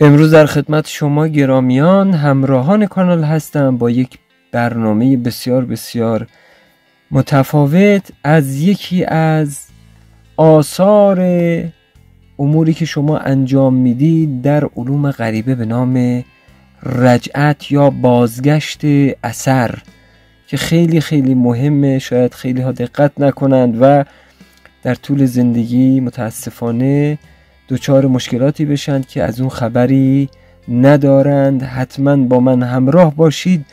امروز در خدمت شما گرامیان همراهان کانال هستم با یک برنامه بسیار بسیار متفاوت از یکی از آثار اموری که شما انجام می‌دید در علوم غریبه به نام رجعت یا بازگشت اثر که خیلی خیلی مهمه شاید خیلی ها دقت نکنند و در طول زندگی متاسفانه دچار مشکلاتی بشند که از اون خبری ندارند. حتما با من همراه باشید.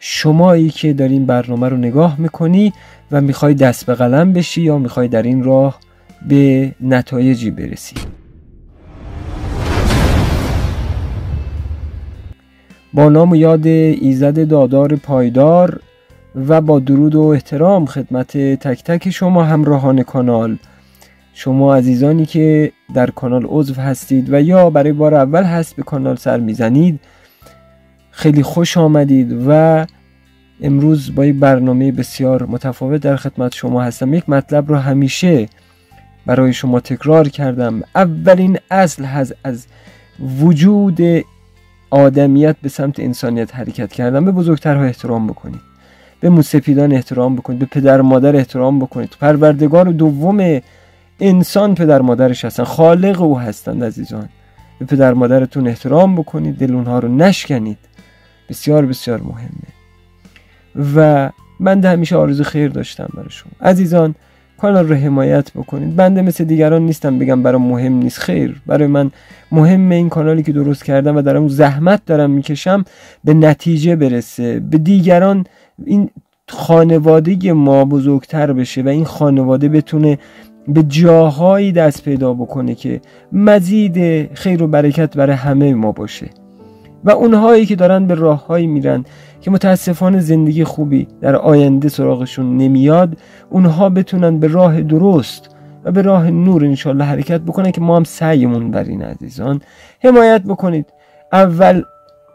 شمایی که در این برنامه رو نگاه می‌کنی و می‌خوای دست به قلم بشی یا می‌خوای در این راه به نتایجی برسی. با نام و یاد ایزد دادار پایدار و با درود و احترام خدمت تک تک شما همراهان کانال شما عزیزانی که در کانال عضو هستید و یا برای بار اول هست به کانال سر می‌زنید خیلی خوش آمدید و امروز با یک برنامه بسیار متفاوت در خدمت شما هستم. یک مطلب رو همیشه برای شما تکرار کردم. اولین اصل هست از وجود آدمیت به سمت انسانیت حرکت کردن. به بزرگترها احترام بکنید. به موسپیدان احترام بکنید. به پدر مادر احترام بکنید. پروردگار دوم انسان پدر مادرش هستن خالق او هستند عزیزان. به پدر مادرتون احترام بکنید دل اونها رو نشکنید. بسیار بسیار مهمه. و من همیشه آرزو خیر داشتم شما. عزیزان کانال رو حمایت بکنید. بنده مثل دیگران نیستم بگم برای مهم نیست. خیر برای من مهم این کانالی که درست کردم و دارم زحمت دارم می‌کشم به نتیجه برسه. به دیگران این خانواده ما بزرگتر بشه و این خانواده بتونه به جاهایی دست پیدا بکنه که مزید خیر و برکت برای همه ما باشه. و اونهایی که دارن به راههایی میرن که متاسفانه زندگی خوبی در آینده سراغشون نمیاد اونها بتونن به راه درست و به راه نور انشالله حرکت بکنن که ما هم سعیمون بر این عزیزان. حمایت بکنید. اول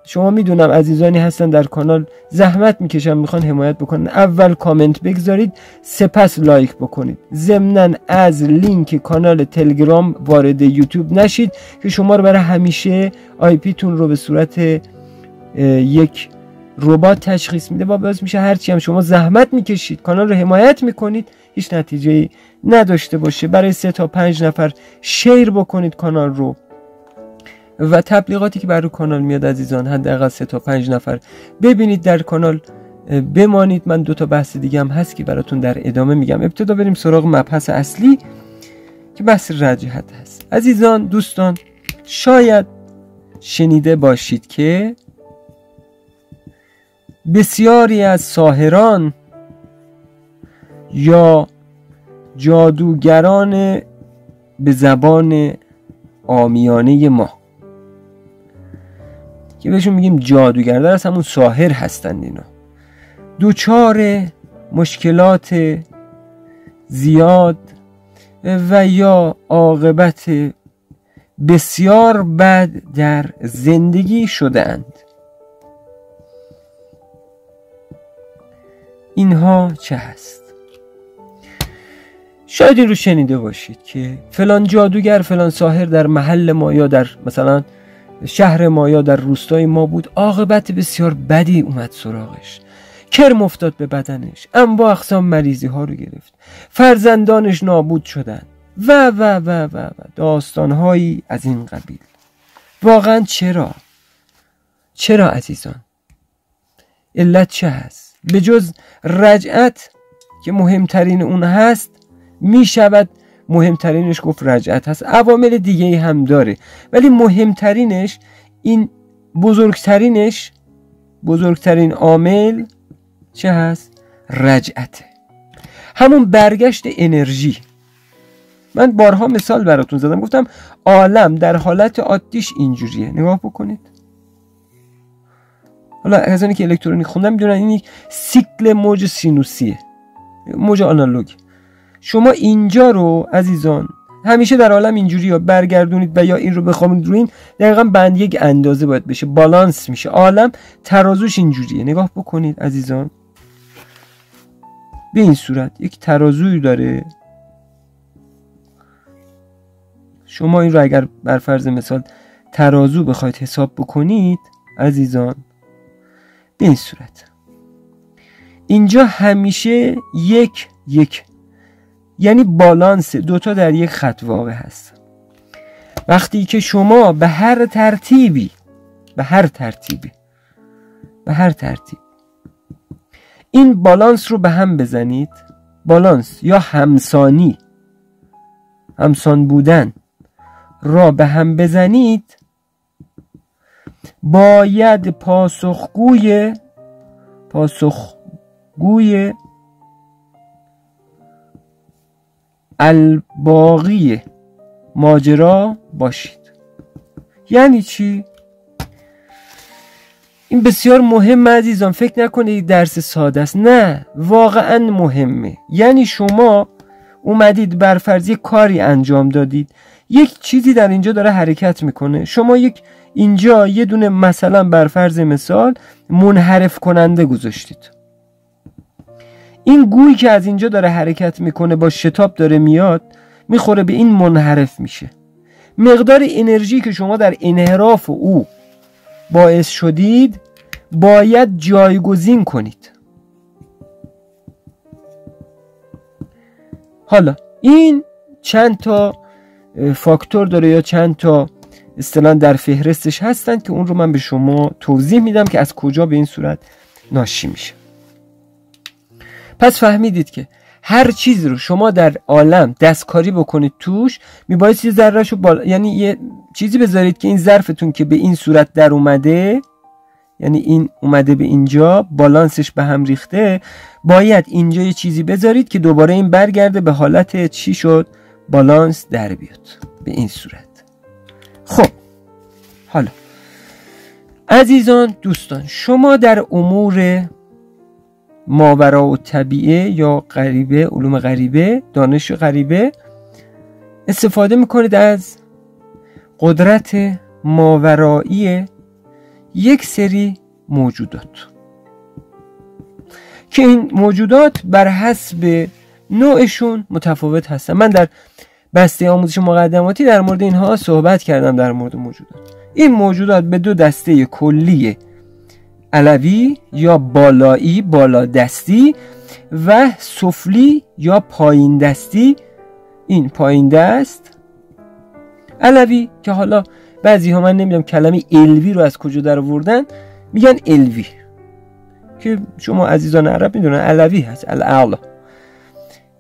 شما می‌دونم عزیزانی هستن در کانال زحمت می‌کشن می‌خوان حمایت بکنن. اول کامنت بگذارید سپس لایک بکنید. ضمنا از لینک کانال تلگرام وارد یوتیوب نشید که شما رو برای همیشه IP تون رو به صورت یک ربات تشخیص میده و باعث میشه هرچی هم شما زحمت می‌کشید کانال رو حمایت می‌کنید هیچ نتیجه نداشته باشه. برای سه تا پنج نفر share بکنید کانال رو و تبلیغاتی که برای کانال میاد عزیزان حداقل سه تا پنج نفر. ببینید در کانال بمانید. من دو تا بحث دیگه هم هست که براتون در ادامه میگم. ابتدا بریم سراغ مبحث اصلی که بحث رجحت هست. عزیزان دوستان شاید شنیده باشید که بسیاری از ساهران یا جادوگران به زبان آمیانه ما که بهشون میگیم جادوگر در همون ساهر هستند اینا. دوچار مشکلات زیاد و یا عاقبت بسیار بد در زندگی شدهاند. اینها چه هست؟ شاید این رو شنیده باشید که فلان جادوگر فلان ساهر در محل ما یا در مثلا شهر ما یا در روستای ما بود عاقبت بسیار بدی اومد سراغش. کرم افتاد به بدنش انواع اقسام مریضی ها رو گرفت. فرزندانش نابود شدن. و و و و و داستانهایی از این قبیل. واقعا چرا؟ چرا عزیزان؟ علت چه هست؟ به جز رجعت که مهمترین اون هست می شود مهمترینش گفت رجعت هست. عوامل دیگه هم داره. ولی مهمترینش این بزرگترینش بزرگترین عامل چه هست؟ رجعته. همون برگشت انرژی. من بارها مثال براتون زدم. گفتم عالم در حالت عادیش اینجوریه. نگاه بکنید. حالا کسانی که الکترونیک خوندن می‌دونن این یک سیکل موج سینوسیه. موج آنالوگ. شما اینجا رو عزیزان همیشه در عالم اینجوری ها برگردونید و یا این رو بخوامید رو این دقیقا بند یک اندازه باید بشه. بالانس میشه. عالم ترازوش اینجوریه. نگاه بکنید عزیزان. به این صورت یک ترازوی داره. شما این رو اگر بر فرض مثال ترازو بخواید حساب بکنید عزیزان به این صورت. اینجا همیشه یک یک یعنی بالانس. دوتا در یک خط واقع هست. وقتی که شما به هر ترتیبی به هر ترتیبی به هر ترتیب. این بالانس رو به هم بزنید. بالانس یا همسانی. همسان بودن. را به هم بزنید. باید پاسخگوی پاسخگوی الباقی ماجرا باشید. یعنی چی؟ این بسیار مهم عزیزان فکر نکنید درس ساده است. نه واقعا مهمه. یعنی شما اومدید بر فرض کاری انجام دادید. یک چیزی در اینجا داره حرکت می‌کنه. شما یک اینجا یه دونه مثلا بر فرض مثال منحرف کننده گذاشتید. این گویی که از اینجا داره حرکت می‌کنه با شتاب داره میاد می‌خوره به این منحرف میشه. مقدار انرژی که شما در انحراف او باعث شدید باید جایگزین کنید. حالا این چند تا فاکتور داره یا چند تا اصطلاح در فهرستش هستند که اون رو من به شما توضیح میدم که از کجا به این صورت ناشی میشه. پس فهمیدید که هر چیزی رو شما در عالم دستکاری بکنید توش میباید یه ذرهشو بالا یعنی یه چیزی بذارید که این ظرفتون که به این صورت در اومده یعنی این اومده به اینجا بالانسش به هم ریخته باید اینجا یه چیزی بذارید که دوباره این برگرده به حالت چی شد؟ بالانس در بیاد به این صورت. خب حالا. عزیزان دوستان شما در امور ماورا و طبیعه یا غریبه علوم غریبه دانش غریبه استفاده می‌کنید از قدرت ماورایی یک سری موجودات. که این موجودات بر حسب نوعشون متفاوت هستن. من در بسته آموزش مقدماتی در مورد اینها صحبت کردم در مورد موجودات. این موجودات به دو دسته کلی علوی یا بالایی بالا دستی و سفلی یا پایین دستی این پایین دست علوی که حالا بعضی ها من نمی‌دونم کلمه الوی رو از کجا در آوردن میگن الوی که شما عزیزان عرب می‌دونن علوی هست الاعلا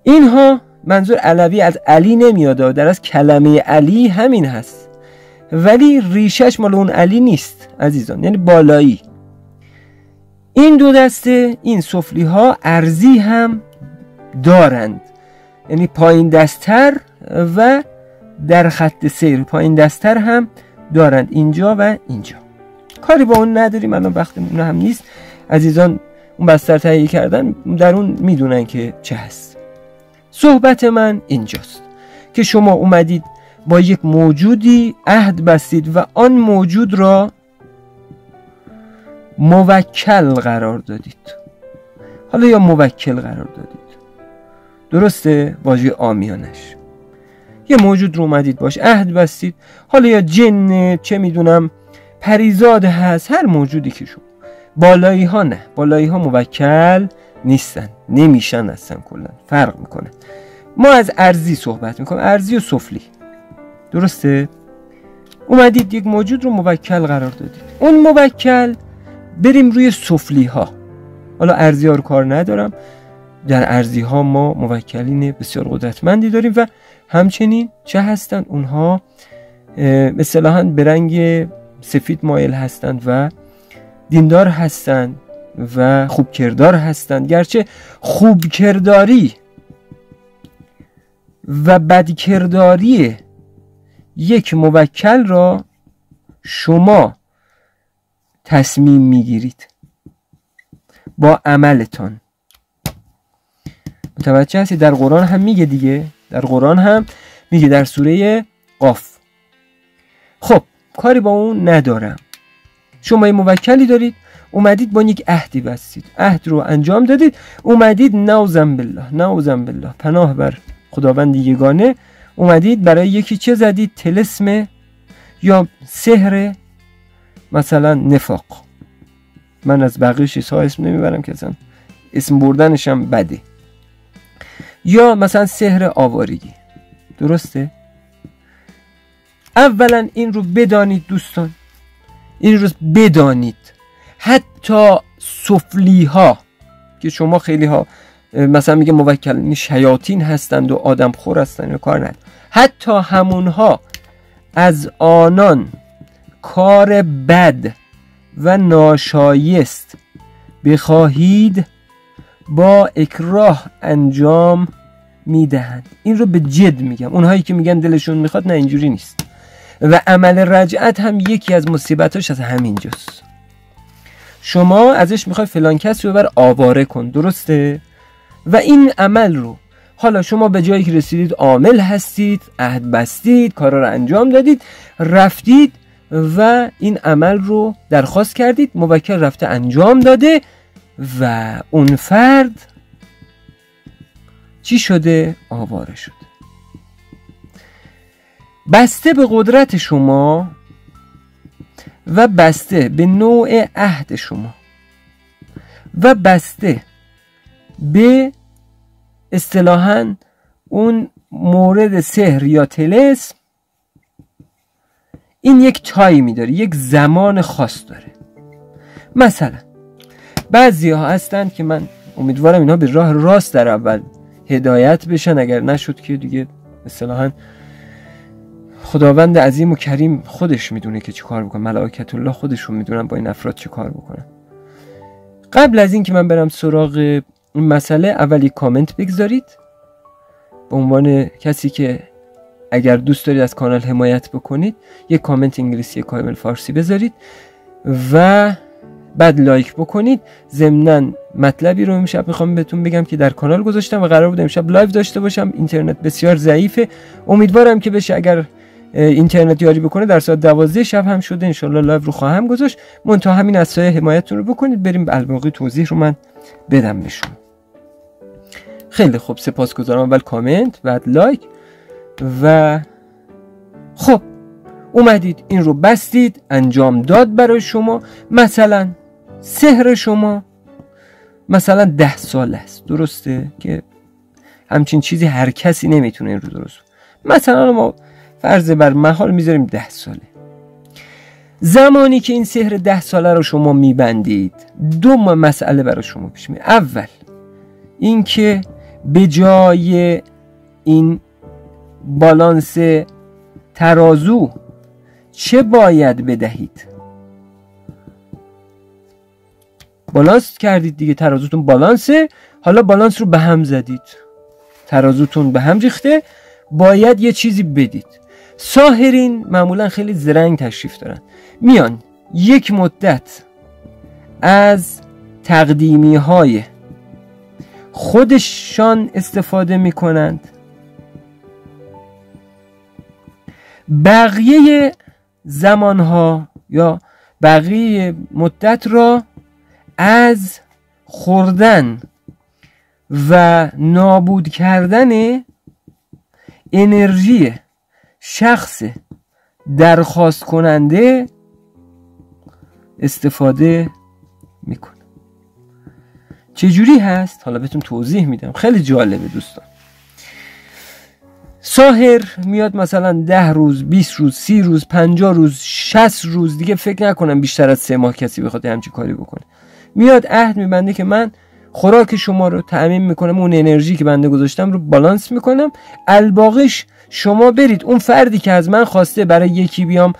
اینها منظور علوی از علی نمیاد در از کلمه علی همین هست. ولی ریشش مال اون علی نیست عزیزان. یعنی بالایی. این دو دسته این سفلی ها ارزی هم دارند. یعنی پایین دستتر و در خط سیر پایین دستتر هم دارند. اینجا و اینجا. کاری با اون نداریم. الان وقتمون هم نیست. عزیزان اون بستر تهیه کردن در اون می‌دونن که چه هست. صحبت من اینجاست که شما اومدید با یک موجودی عهد بستید و آن موجود را موکل قرار دادید. حالا یا موکل قرار دادید. درسته؟ واژه آمیانش. یه موجود رو اومدید باش عهد بستید. حالا یا جن چه می‌دونم پریزاد هست هر موجودی که شما. بالایی ها نه بالایی ها موکل نیستن نمیشن اصلا کلا فرق می‌کنه. ما از ارزی صحبت می‌کنیم ارزی و سفلی. درسته؟ اومدید یک موجود رو موکل قرار دادید. اون موکل بریم روی سفلی ها حالا ارزی ها رو کار ندارم. در ارزی ها ما موکلین بسیار قدرتمندی داریم و همچنین چه هستند اونها مثلا به رنگ سفید مایل هستند و دیندار هستند و خوب کردار هستند. گرچه خوب کرداری و بدکرداری یک موکل را شما تصمیم می‌گیرید. با عملتان. متوجه هستی در قرآن هم میگه دیگه. در قرآن هم میگه در سوره قاف. خب کاری با اون ندارم. شما یه موکلی دارید. اومدید با یک عهدی بستید. عهد رو انجام دادید. اومدید نوزم بالله نوزم بالله. پناه بر خداوند یگانه. اومدید برای یکی چه زدید؟ تلسم یا سحر مثلا نفاق. من از بقیه چیزها اسم نمی‌برم که اصلا اسم بردنشم بده. یا مثلا سحر آوارگی. درسته؟ اولا این رو بدانید دوستان. این رو بدانید. حتی سفلی ها که شما خیلی ها مثلا میگه موکلین شیاطین هستند و آدم خور هستند و کار ند حتی همونها از آنان کار بد و ناشایست بخواهید با اکراه انجام می‌دهند. این رو به جد میگم. اونهایی که میگن دلشون می‌خواد نه اینجوری نیست. و عمل رجعت هم یکی از مصیبتاش از همینجاست شما ازش می‌خوای فلان کس رو بر آواره کن درسته؟ و این عمل رو حالا شما به جایی که رسیدید عامل هستید عهد بستید کارا رو انجام دادید رفتید و این عمل رو درخواست کردید موکل رفته انجام داده و اون فرد چی شده؟ آواره شده بسته به قدرت شما و بسته به نوع عهد شما و بسته به اصطلاحا اون مورد سحر یا تلس این یک تایمی داره یک زمان خاص داره. مثلا بعضی ها هستند که من امیدوارم اینا به راه راست در اول هدایت بشن اگر نشد که دیگه اصطلاحا خداوند عظیم و کریم خودش می‌دونه که چی کار بکنه. ملائکت الله خودشون می‌دونن با این افراد چه کار بکنن. قبل از اینکه من برم سراغ این مسئله اولی کامنت بگذارید. به عنوان کسی که اگر دوست دارید از کانال حمایت بکنید یک کامنت انگلیسی کامل فارسی بذارید و بعد لایک بکنید. ضمنا مطلبی رو امشب می‌خوام بهتون بگم که در کانال گذاشتم و قرار بود امشب live داشته باشم. اینترنت بسیار ضعیفه. امیدوارم که بشه اگر اینترنت یاری بکنه در ساعت 12 شب هم شده. انشالله live رو خواهم گذاشت. منتها همین اسای حمایتتون رو بکنید. بریم به توضیح رو من بدم بهشون. خیلی خوب. سپاسگزارم. اول کامنت بعد لایک. و خب اومدید این رو بستید انجام داد برای شما. مثلا سحر شما مثلا ده سال است. درسته که همچین چیزی هر کسی نمی‌تونه این رو درست مثلا ما فرض بر محال می‌ذاریم ده ساله. زمانی که این سحر ده ساله رو شما میبندید دو مسئله برای شما پیش می اول اینکه به جای این بالانس ترازو چه باید بدهید؟ بالانس کردید دیگه ترازوتون بالانسه. حالا بالانس رو به هم زدید. ترازوتون به هم ریخته. باید یه چیزی بدید. ساهرین معمولا خیلی زرنگ تشریف دارن. میان. یک مدت از تقدیمی های خودشان استفاده می کنند بقیه زمانها یا بقیه مدت را از خوردن و نابود کردن انرژی شخص درخواست کننده استفاده می‌کنه. چجوری هست؟ حالا بهتون توضیح میدم. خیلی جالبه دوستان. ساهر میاد مثلا ده روز 20 روز سی روز پنجاه روز 60 روز دیگه فکر نکنم بیشتر از سه ماه کسی بخواد همچی کاری بکنه. میاد عهد میبنده که من خوراک شما رو تعمین می‌کنم اون انرژی که بنده گذاشتم رو بالانس می‌کنم. الباقیش شما برید اون فردی که از من خواسته برای یکی بیام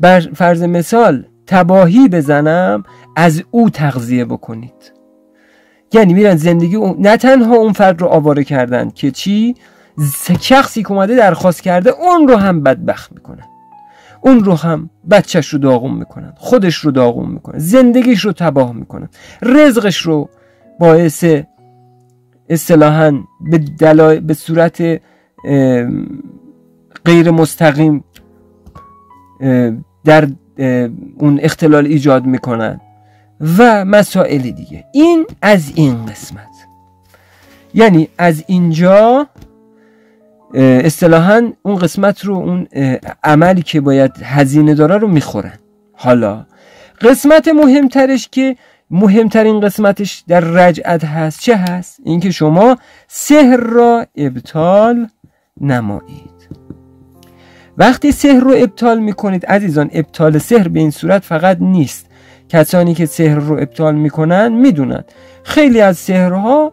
بر فرض مثال تباهی بزنم از او تغذیه بکنید. یعنی میرن زندگی اون... نه تنها اون فرد رو آواره کردن که چی؟ شخصی که اومده درخواست کرده اون رو هم بدبخت می‌کنن اون رو هم بچهش رو داغون می‌کنن خودش رو داغون می‌کنن زندگیش رو تباه می‌کنن رزقش رو باعث اصطلاحا به. به صورت غیر مستقیم در اون اختلال ایجاد می‌کنن و مسائل دیگه. این از این قسمت. یعنی از اینجا اصطلاحا اون قسمت رو اون عملی که باید هزینه داره رو می‌خورن. حالا قسمت مهمترش که مهمترین قسمتش در رجعت هست چه هست؟ اینکه شما سحر را ابطال نمایید. وقتی سحر رو ابطال می‌کنید عزیزان ابطال سحر به این صورت فقط نیست. کسانی که سحر رو ابطال می‌کنن می‌دونن. خیلی از سحرها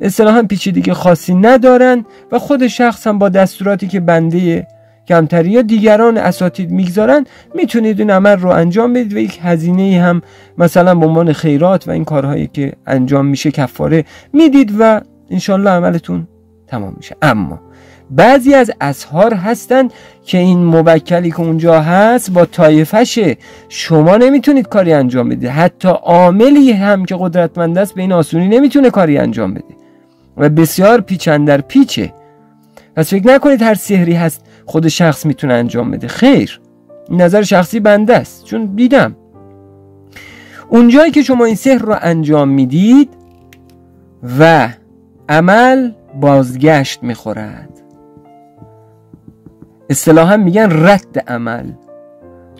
اصطلاحا پیچیدگی خاصی ندارن و خود شخص هم با دستوراتی که بنده کمتری یا دیگران اساتید می‌گذارن می‌تونید این عمل رو انجام بدید و یک هزینه هم مثلا به عنوان خیرات و این کارهایی که انجام میشه کفاره می‌دید و انشالله عملتون تمام میشه. اما بعضی از اسهار هستن که این موکلی که اونجا هست با طایفشه. شما نمی‌تونید کاری انجام بدید. حتی عاملی هم که قدرتمند است به این آسونی نمی‌تونه کاری انجام بده. و بسیار پیچندر پیچه. پس فکر نکنید هر سحری هست خود شخص می‌تونه انجام بده. خیر. نظر شخصی بنده است. چون دیدم. اونجایی که شما این سحر رو انجام می‌دید و عمل بازگشت می‌خورد. اصطلاحا میگن رد عمل.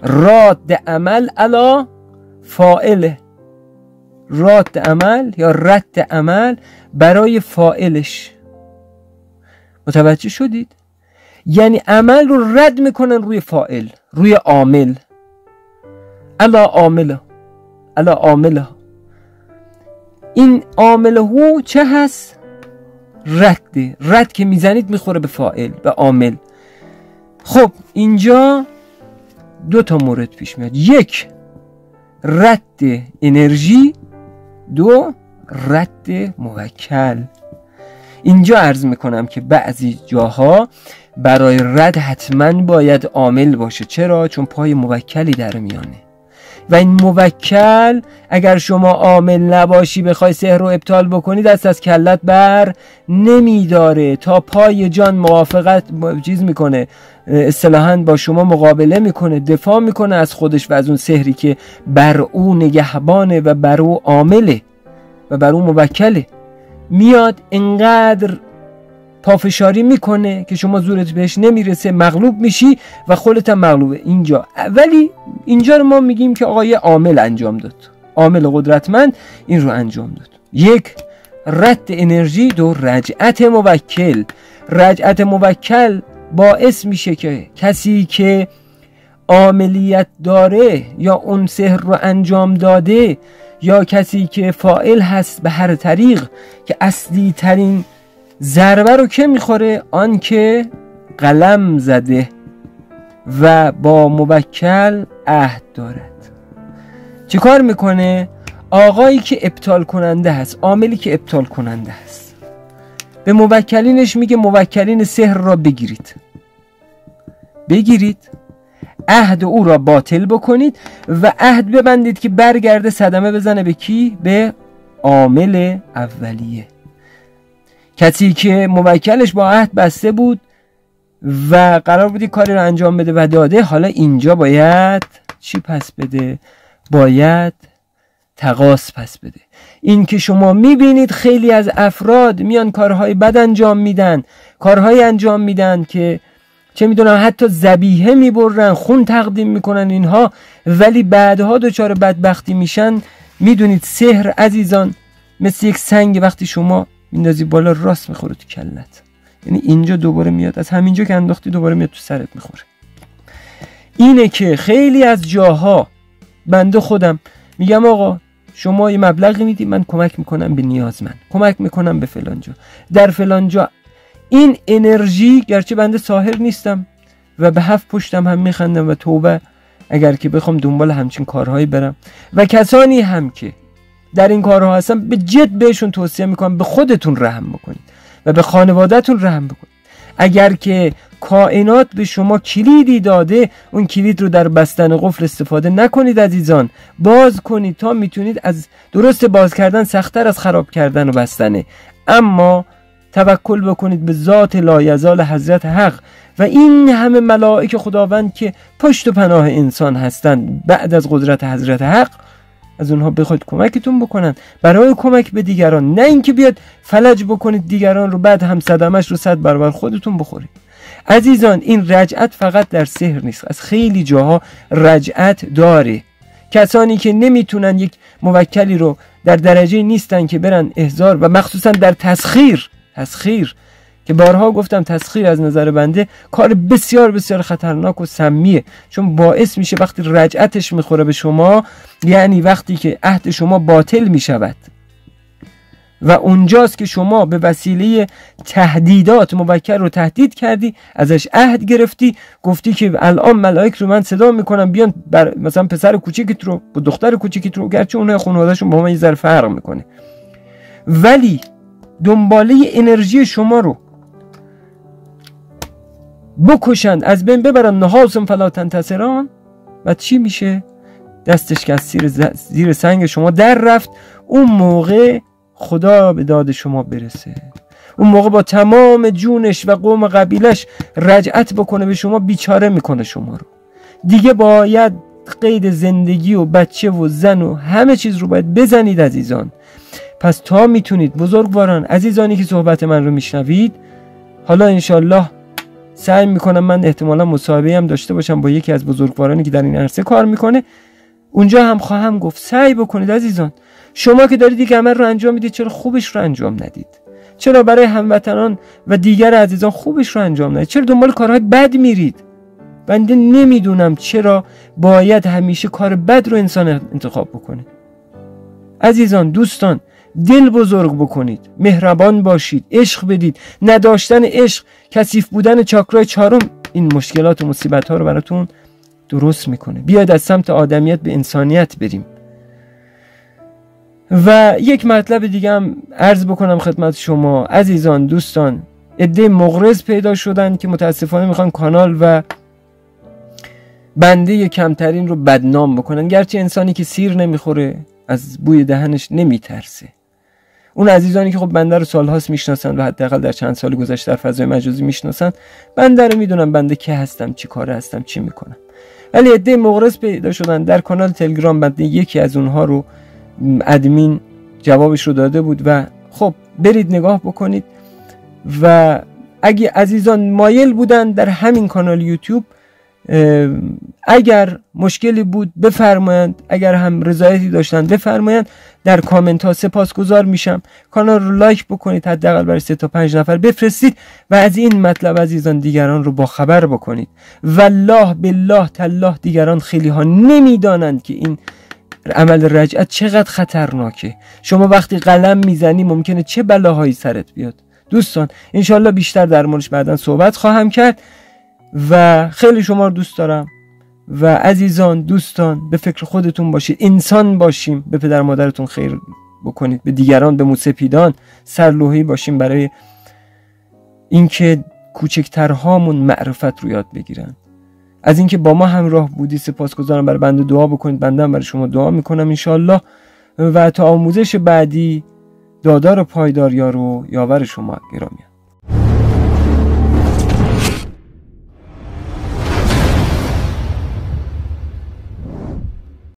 راد عمل علا فائله راد عمل یا رد عمل برای فائلش متوجه شدید؟ یعنی عمل رو رد می‌کنن روی فائل روی عامل. الا عامله. الا عامله. این عامله هو چه هست؟ رد. رد که می‌زنید می‌خوره به فائل به عامل. خب اینجا دو تا مورد پیش میاد. یک رد انرژی. دو رد موکل. اینجا عرض می‌کنم که بعضی جاها برای رد حتما باید عامل باشه. چرا؟ چون پای موکلی در میانه. و این موکل اگر شما عامل نباشی بخوای سحر رو ابطال بکنی دست از کلت بر نمیداره. تا پای جان موافقت چیز می‌کنه اصطلاحا با شما مقابله می‌کنه دفاع می‌کنه از خودش و از اون سحری که بر او نگهبانه و بر او عامله و بر او موکله. میاد انقدر پافشاری می‌کنه که شما زورت بهش نمی‌رسه مغلوب میشی و خودت هم مغلوبه. اینجا. ولی اینجا رو ما میگیم که آقای عامل انجام داد. عامل قدرتمند این رو انجام داد. یک رد انرژی دو رجعت موکل. رجعت موکل باعث میشه که کسی که عاملیت داره یا اون سحر رو انجام داده یا کسی که فائل هست به هر طریق که اصلی ترین ضربه رو که می‌خوره؟ آن که قلم زده و با موکل عهد دارد. چه کار می‌کنه؟ آقایی که ابطال کننده هست عاملی که ابطال کننده هست. به موکلینش میگه موکلین سحر را بگیرید. بگیرید. عهد او را باطل بکنید و عهد ببندید که برگرده صدمه بزنه به کی؟ به عامل اولیه. کسی که موکلش با عهد بسته بود و قرار بودی کاری رو انجام بده و داده حالا اینجا باید چی پس بده؟ باید تقاس پس بده. این که شما می‌بینید خیلی از افراد میان کارهای بد انجام میدن کارهای انجام میدن که چه می‌دونم حتی زبیه می‌برن خون تقدیم می‌کنن اینها ولی بعدها دچار بدبختی میشن. می‌دونید سحر عزیزان مثل یک سنگ وقتی شما میندازی بالا راست می‌خوره تو کلت. یعنی اینجا دوباره میاد از همینجا که انداختی دوباره میاد تو سرت می‌خوره. اینه که خیلی از جاها بنده خودم میگم آقا شما یه مبلغی میدی من کمک می‌کنم به نیاز من. کمک می‌کنم به فلان جا. در فلان جا. این انرژی گرچه بنده ساحر نیستم و به هفت پشتم هم میخندم و توبه اگر که بخوام دنبال همچین کارهایی برم. و کسانی هم که در این کارها هستن به جد بهشون توصیه می‌کنم به خودتون رحم بکنید و به خانوادهتون رحم بکنید. اگر که کائنات به شما کلیدی داده اون کلید رو در بستن قفل استفاده نکنید عزیزان. باز کنید تا می‌تونید از درست باز کردن سختتر از خراب کردن و بستنه اما توکل بکنید به ذات لایزال حضرت حق و این همه ملائک خداوند که پشت و پناه انسان هستند بعد از قدرت حضرت حق از اونها بخواید کمکتون بکنن. برای کمک به دیگران. نه اینکه بیاد فلج بکنید دیگران رو بعد هم صدمش رو صد برابر خودتون بخورید. عزیزان این رجعت فقط در سحر نیست. از خیلی جاها رجعت داره. کسانی که نمی‌تونن یک موکلی رو در درجه نیستن که برن احزار و مخصوصا در تسخیر تسخیر که بارها گفتم تسخیر از نظر بنده کار بسیار بسیار خطرناک و سمیه. چون باعث میشه وقتی رجعتش می‌خوره به شما یعنی وقتی که عهد شما باطل می‌شود. و اونجاست که شما به وسیله تهدیدات موکل رو تهدید کردی ازش عهد گرفتی گفتی که الان ملائک رو من صدا می‌کنم بیان بر مثلا پسر کوچیکت رو با دختر کوچیکت رو گرچه اونها خانوادهشون با من یه ذره فرق می‌کنه. ولی دنباله انرژی شما رو بکشند از بین ببرن نهاسم فلا تنتصران و چی میشه؟ دستش که از زیر سنگ شما در رفت. اون موقع خدا به داد شما برسه. اون موقع با تمام جونش و قوم قبیلش رجعت بکنه به شما بیچاره می‌کنه شما رو. دیگه باید قید زندگی و بچه و زن و همه چیز رو باید بزنید عزیزان. پس تا می‌تونید بزرگواران عزیزانی که صحبت من رو میشنوید حالا انشالله سعی می‌کنم من احتمالا مصاحبه هم داشته باشم با یکی از بزرگوارانی که در این عرصه کار می‌کنه. اونجا هم خواهم گفت سعی بکنید عزیزان. شما که دارید یک عمل رو انجام می‌دید چرا خوبش رو انجام ندید؟ چرا برای هموطنان و دیگر عزیزان خوبش رو انجام ندید؟ چرا دنبال کارهای بد میرید؟ بنده نمی‌دونم چرا باید همیشه کار بد رو انسان انتخاب بکنه. عزیزان دوستان دل بزرگ بکنید مهربان باشید عشق بدید. نداشتن عشق کثیف بودن چاکرای چهارم این مشکلات و مصیبت ها رو براتون درست می‌کنه. بیاید از سمت آدمیت به انسانیت بریم. و یک مطلب دیگه هم عرض بکنم خدمت شما. عزیزان دوستان عده مغرض پیدا شدن که متاسفانه می‌خوان کانال و بنده کمترین رو بدنام بکنن. گرچه انسانی که سیر نمی‌خوره از بوی دهنش نمیترسه. اون عزیزانی که خب بنده رو سالهاست می‌شناسن و حداقل در چند سال گذشته در فضای مجازی می‌شناسن بنده رو می‌دونم بنده که هستم چی کاره هستم چی می‌کنم. ولی عده مغرض پیدا شدن در کانال تلگرام بنده یکی از اونها رو ادمین جوابش رو داده بود و خب برید نگاه بکنید. و اگه عزیزان مایل بودن در همین کانال یوتیوب اگر مشکلی بود بفرمایند اگر هم رضایتی داشتن بفرمایند در کامنت ها سپاسگزار میشم. کانال رو لایک بکنید حداقل برای سه تا پنج نفر بفرستید و از این مطلب عزیزان دیگران رو با خبر بکنید. والله بالله تالله دیگران خیلی ها نمی‌دانند که این عمل رجعت چقدر خطرناکه. شما وقتی قلم می‌زنی ممکنه چه بلاهایی سرت بیاد. دوستان انشالله بیشتر در موردش بعدا صحبت خواهم کرد. و خیلی شما رو دوست دارم. و عزیزان دوستان به فکر خودتون باشید. انسان باشیم. به پدر مادرتون خیر بکنید. به دیگران به موسپیدان سرلوحی باشیم برای اینکه کوچکترهامون معرفت رو یاد بگیرن. از اینکه با ما همراه بودی سپاسگزارم. برای بنده دعا بکنید. بنده هم برای شما دعا می‌کنم انشالله و تا آموزش بعدی دادار پایدار یارو یاور شما گرامی